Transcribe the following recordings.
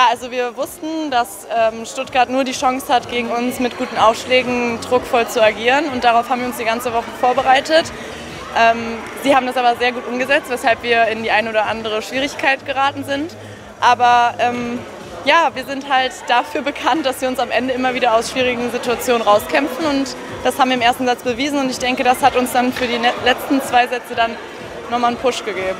Ja, also wir wussten, dass ähm, Stuttgart nur die Chance hat, gegen uns mit guten Aufschlägen druckvoll zu agieren und darauf haben wir uns die ganze Woche vorbereitet. Ähm, sie haben das aber sehr gut umgesetzt, weshalb wir in die eine oder andere Schwierigkeit geraten sind. Aber ähm, ja, wir sind halt dafür bekannt, dass wir uns am Ende immer wieder aus schwierigen Situationen rauskämpfen und das haben wir im ersten Satz bewiesen und ich denke, das hat uns dann für die letzten zwei Sätze dann nochmal einen Push gegeben.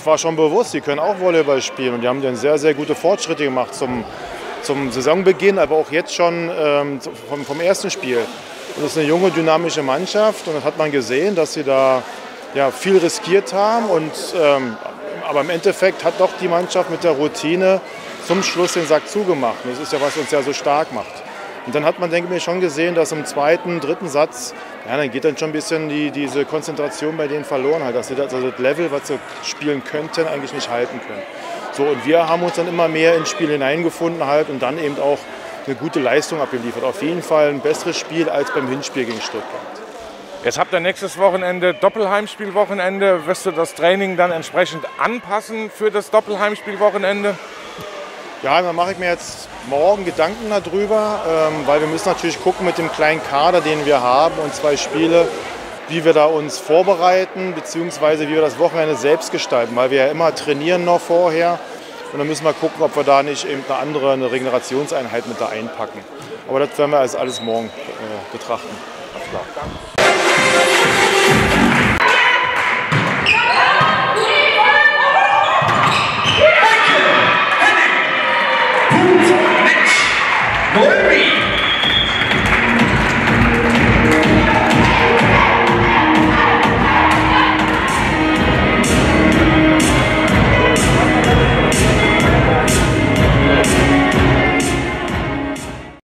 Es war schon bewusst, die können auch Volleyball spielen und die haben dann sehr, sehr gute Fortschritte gemacht zum, zum Saisonbeginn, aber auch jetzt schon ähm, vom, vom ersten Spiel. Und das ist eine junge, dynamische Mannschaft und das hat man gesehen, dass sie da ja, viel riskiert haben. Und, ähm, aber im Endeffekt hat doch die Mannschaft mit der Routine zum Schluss den Sack zugemacht. Und das ist ja, was uns ja so stark macht. Und dann hat man, denke ich mir, schon gesehen, dass im zweiten, dritten Satz, ja, dann geht dann schon ein bisschen die, diese Konzentration bei denen verloren hat, dass sie das, also das Level, was sie spielen könnten, eigentlich nicht halten können. So, und wir haben uns dann immer mehr ins Spiel hineingefunden halt und dann eben auch eine gute Leistung abgeliefert. Auf jeden Fall ein besseres Spiel als beim Hinspiel gegen Stuttgart. Jetzt habt ihr nächstes Wochenende Doppelheimspielwochenende. Wirst du das Training dann entsprechend anpassen für das Doppelheimspielwochenende? Ja, da mache ich mir jetzt morgen Gedanken darüber, ähm, weil wir müssen natürlich gucken mit dem kleinen Kader, den wir haben und zwei Spiele, wie wir da uns vorbereiten, beziehungsweise wie wir das Wochenende selbst gestalten, weil wir ja immer trainieren noch vorher. Und dann müssen wir gucken, ob wir da nicht eben eine andere eine Regenerationseinheit mit da einpacken. Aber das werden wir als alles morgen äh, betrachten. Alles klar.